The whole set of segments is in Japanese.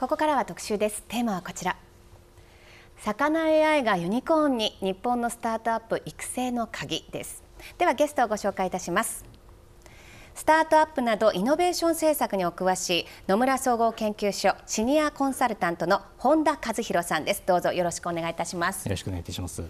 ここからは特集です。テーマはこちら。魚 AI がユニコーンに日本のスタートアップ育成の鍵です。ではゲストをご紹介いたします。スタートアップなどイノベーション政策にお詳しい野村総合研究所シニアコンサルタントの本田和弘さんです。どうぞよろしくお願いいたします。よろしくお願いいたします。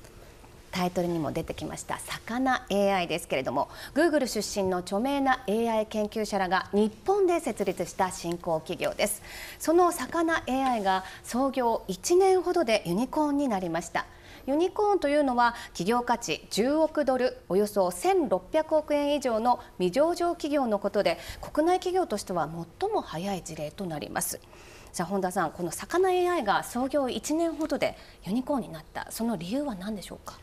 タイトルにも出てきました魚 AI ですけれども Google 出身の著名な AI 研究者らが日本で設立した新興企業です。その魚 AI が創業1年ほどでユニコーンになりました。ユニコーンというのは企業価値10億ドルおよそ1600億円以上の未上場企業のことで国内企業としては最も早い事例となります。じゃあ本田さんこの魚 AI が創業1年ほどでユニコーンになった。その理由は何でしょうか？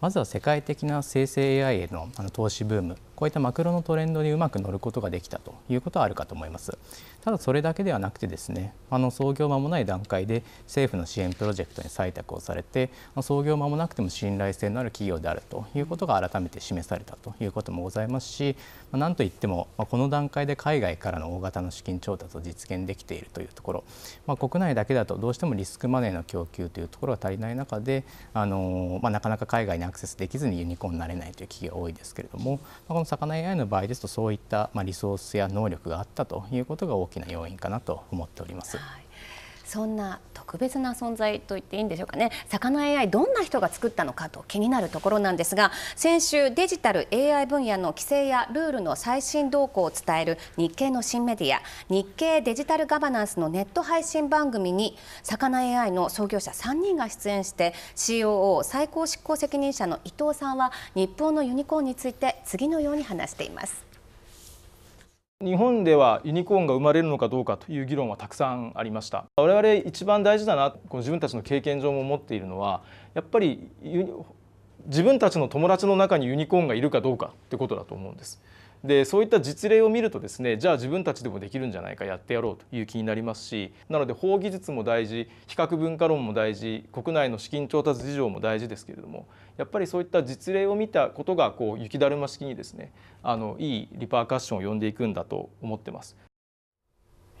まずは世界的な生成 AI へのあの投資ブーム。こういったマクロのトレンドにうまく乗ることができたということはあるかと思います。ただそれだけではなくてですねあの創業間もない段階で政府の支援プロジェクトに採択をされて創業間もなくても信頼性のある企業であるということが改めて示されたということもございますし何といってもこの段階で海外からの大型の資金調達を実現できているというところ、まあ、国内だけだとどうしてもリスクマネーの供給というところが足りない中であの、まあ、なかなか海外にアクセスできずにユニコーンになれないという企業が多いですけれども、この魚 AI の場合ですとそういったまリソースや能力があったということが大きな要因かなと思っております。はいそんな特別な存在と言っていいんでしょうかね魚 AI どんな人が作ったのかと気になるところなんですが先週デジタル AI 分野の規制やルールの最新動向を伝える日経の新メディア日経デジタルガバナンスのネット配信番組に魚 AI の創業者3人が出演して COO 最高執行責任者の伊藤さんは日本のユニコーンについて次のように話しています。日本ではユニコーンが生まれるのかどうかという議論はたくさんありました我々一番大事だなこの自分たちの経験上も思っているのはやっぱり自分たちの友達の中にユニコーンがいるかどうかってことだと思うんです。でそういった実例を見るとですねじゃあ自分たちでもできるんじゃないかやってやろうという気になりますしなので法技術も大事比較文化論も大事国内の資金調達事情も大事ですけれどもやっぱりそういった実例を見たことがこう雪だるま式にですねあのいいリパーカッションを呼んでいくんだと思ってます。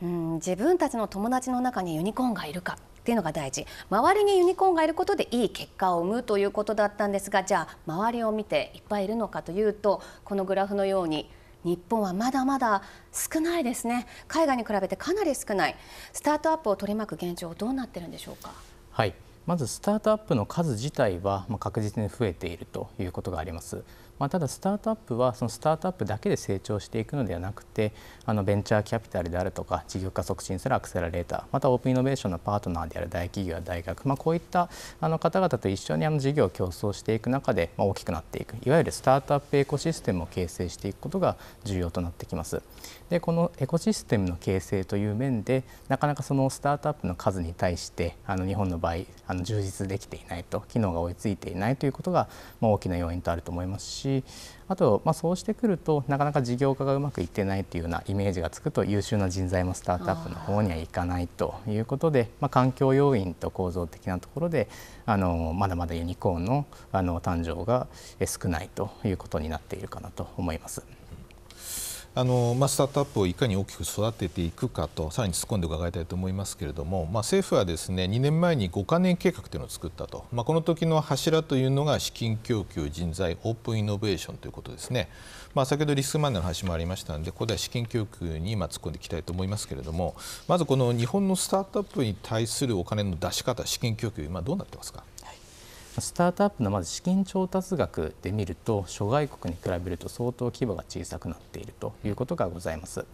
うん自分たちの友達の中にユニコーンがいるかっていうのが大事。周りにユニコーンがいることでいい結果を生むということだったんですがじゃあ周りを見ていっぱいいるのかというとこのグラフのように日本はまだまだ少ないですね。海外に比べてかなり少ない。スタートアップを取り巻く現状どうなってるんでしょうか？はい。まずスタートアップの数自体は確実に増えているということがあります。まあ、ただスタートアップはそのスタートアップだけで成長していくのではなくてあのベンチャーキャピタルであるとか事業化促進するアクセラレーターまたオープンイノベーションのパートナーである大企業や大学、まあ、こういったあの方々と一緒にあの事業を競争していく中で、まあ、大きくなっていくいわゆるスタートアップエコシステムを形成していくことが重要となってきます。でこのエコシステムの形成という面でなかなかそのスタートアップの数に対してあの日本の場合あの充実できていないと機能が追いついていないということが、まあ、大きな要因とあると思いますしあと、まあ、そうしてくるとなかなか事業化がうまくいってないというようなイメージがつくと優秀な人材もスタートアップの方にはいかないということでまあ、環境要因と構造的なところであのまだまだユニコーンのあの誕生が少ないということになっているかなと思います。あのまあ、スタートアップをいかに大きく育てていくかとさらに突っ込んで伺いたいと思いますけれども、まあ、政府はですね2年前に5か年計画というのを作ったと、まあ、この時の柱というのが資金供給人材オープンイノベーションということですね、まあ、先ほどリスクマネーの話もありましたのでここでは資金供給に今突っ込んでいきたいと思いますけれどもまずこの日本のスタートアップに対するお金の出し方資金供給今どうなってますか？スタートアップのまず資金調達額で見ると諸外国に比べると相当規模が小さくなっているということがございます。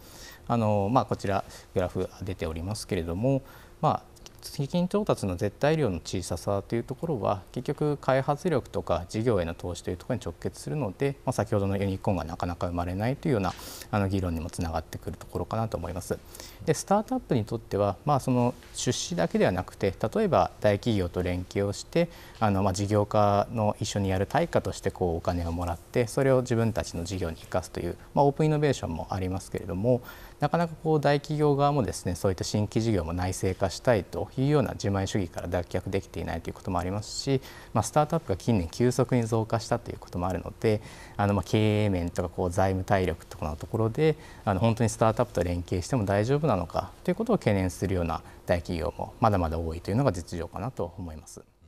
あのまあ、こちらグラフ出ておりますけれども、まあ、資金調達の絶対量の小ささというところは結局開発力とか事業への投資というところに直結するので、まあ、先ほどのユニコーンがなかなか生まれないというようなあの議論にもつながってくるところかなと思います。でスタートアップにとっては、まあ、その出資だけではなくて例えば大企業と連携をしてあの、まあ、事業化の一緒にやる対価としてこうお金をもらってそれを自分たちの事業に生かすという、まあ、オープンイノベーションもありますけれどもなかなかこう大企業側もですねそういった新規事業も内製化したいというような自前主義から脱却できていないということもありますし、まあ、スタートアップが近年急速に増加したということもあるのであのまあ経営面とかこう財務体力とかのところであの本当にスタートアップと連携しても大丈夫なのかということを懸念するような大企業もまだまだ多いというのが実情かなと思います。